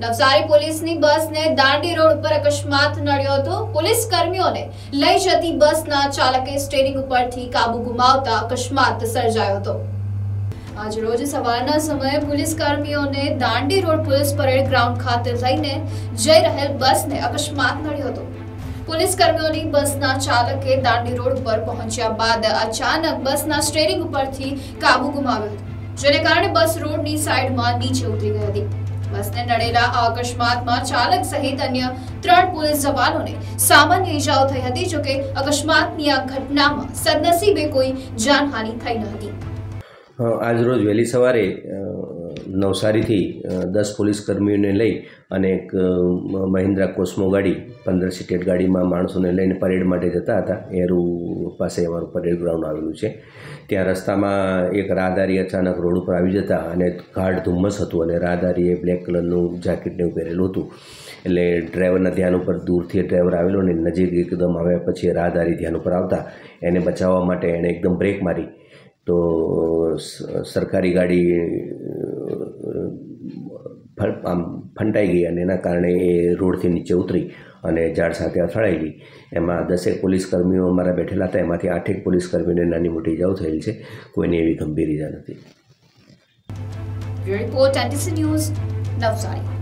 નવસારી પોલીસની બસને દાંડી રોડ ઉપર અકસ્માત નડ્યો હતો. પોલીસ કર્મીઓને લઈ જતી બસના ચાલકે સ્ટેરિંગ ઉપરથી કાબુ ગુમાવતા અકસ્માત સર્જાયો હતો. આજ રોજ સવારના સમયે પોલીસ કર્મીઓને Dandi road police parade ground ખાતે લઈને જઈ રહેલ બસને અકસ્માત નડ્યો હતો. પોલીસ કર્મીઓની બસના ચાલકે દાંડી રોડ ઉપર પહોંચ્યા બાદ અચાનક બસના સ્ટેરિંગ ઉપરથી કાબુ ગુમાવ્યો હતો, જેને કારણે બસ રોડની સાઈડમાં નીચે ઉતરી ગઈ હતી. બસને નડેલા આ અકસ્માતમાં ચાલક સહિત અન્ય ત્રણ પોલીસ જવાનોને સામાન્ય ઈજાઓ થઈ હતી, જોકે અકસ્માતની આ ઘટનામાં સદનસીબે કોઈ જાનહાનિ થઈ ન હતી. આજરોજ વહેલી સવારે નવસારીથી દસ પોલીસ કર્મીઓને લઈ અને એક મહિન્દ્રા કોસ્મો ગાડી, પંદર સીટેડ ગાડીમાં માણસોને લઈને પરેડ માટે જતા હતા. એરુ પાસે અમારું પરેડ ગ્રાઉન્ડ આવેલું છે. ત્યાં રસ્તામાં એક રાહદારી અચાનક રોડ ઉપર આવી જતા અને ગાઢ ધુમ્મસ હતું અને રાહદારીએ બ્લેક કલરનું જાકેટ એવું પહેરેલું હતું. એટલે ડ્રાઈવરના ધ્યાન ઉપર દૂરથી ડ્રાઈવર આવેલો ને નજીક એકદમ આવ્યા પછી રાહદારી ધ્યાન ઉપર આવતા. એને બચાવવા માટે એણે એકદમ બ્રેક મારી. તો સરકારી ગાડી આમ ફંટાઈ ગઈ અને એના કારણે એ રોડથી નીચે ઉતરી અને ઝાડ સાથે અથડાઈ ગઈ એમાં દસેક પોલીસ કર્મીઓ અમારા બેઠેલા હતા. એમાંથી આઠેક પોલીસ કર્મીઓને નાની મોટી ઇજાઓ થયેલ છે. કોઈની એવી ગંભીર ઇજા નથી. Report news Navsari.